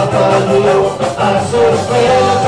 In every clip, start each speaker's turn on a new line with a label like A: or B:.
A: I'm so afraid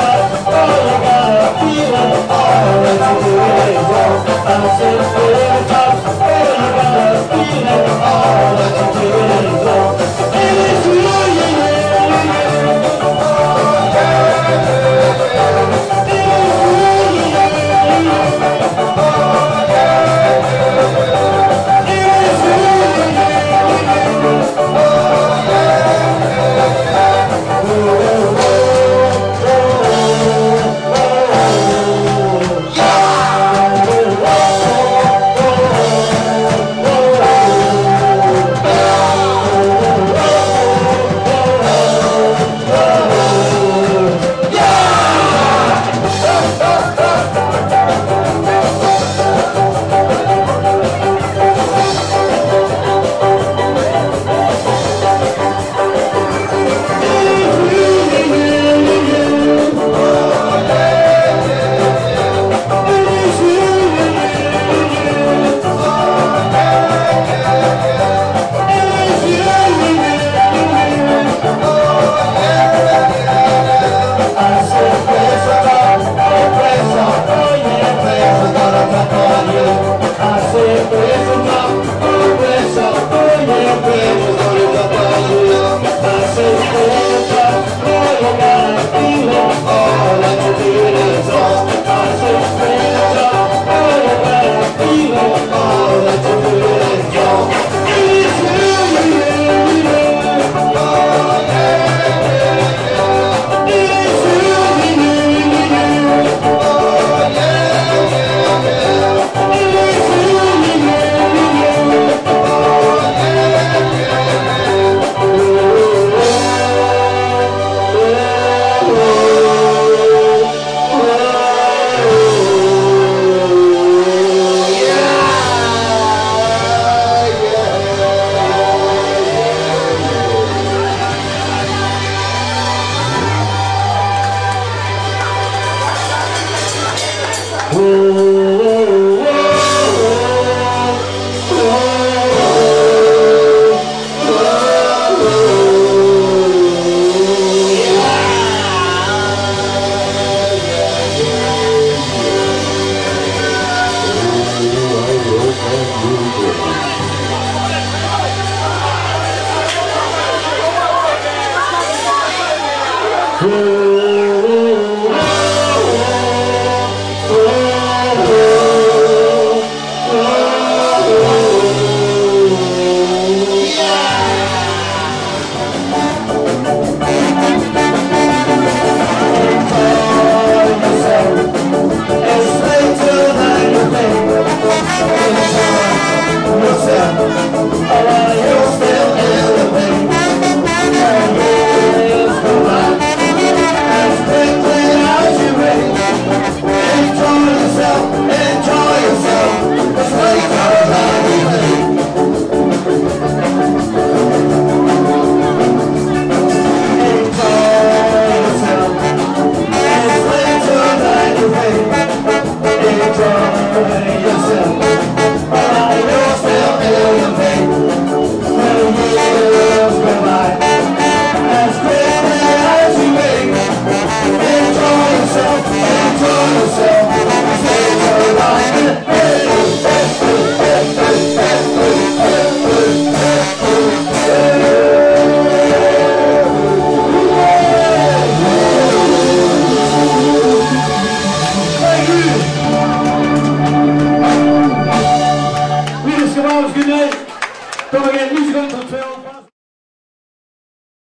A: Hư